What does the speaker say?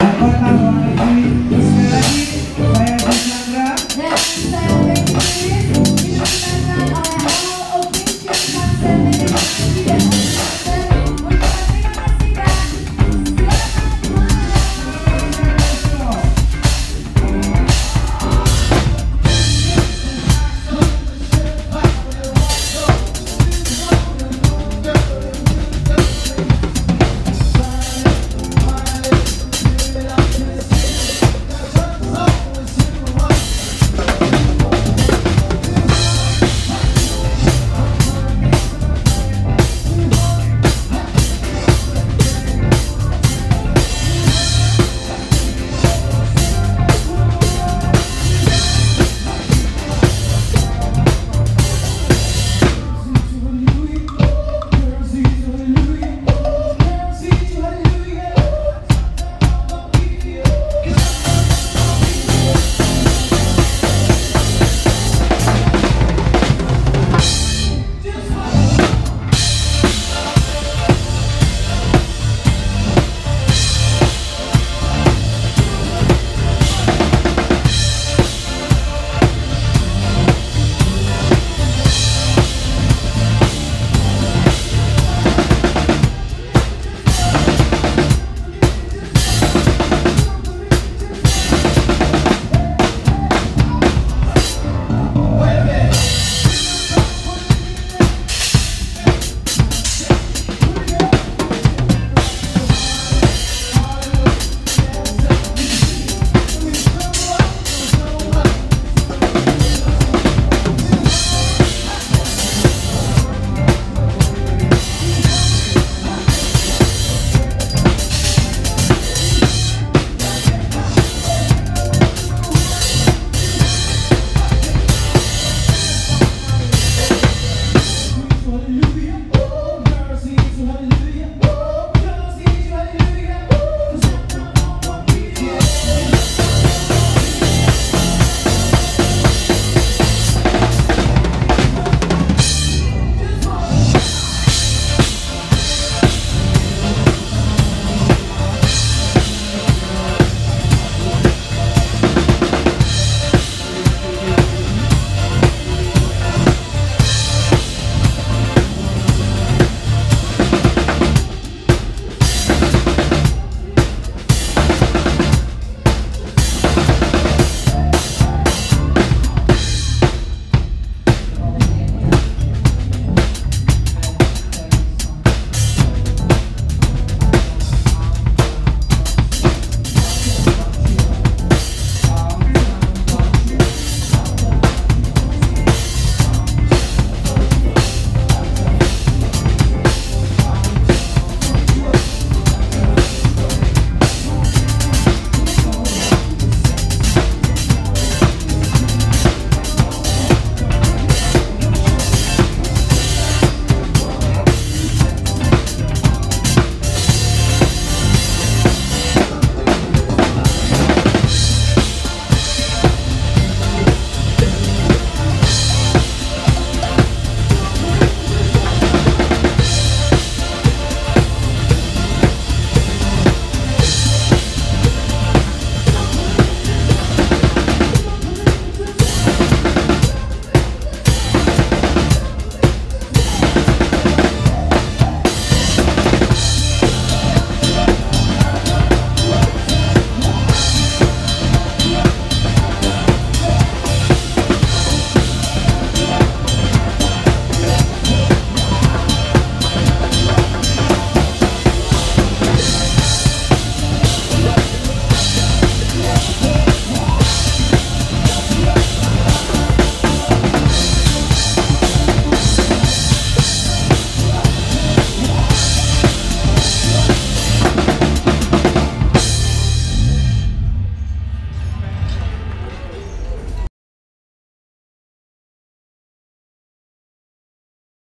Agora